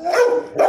No!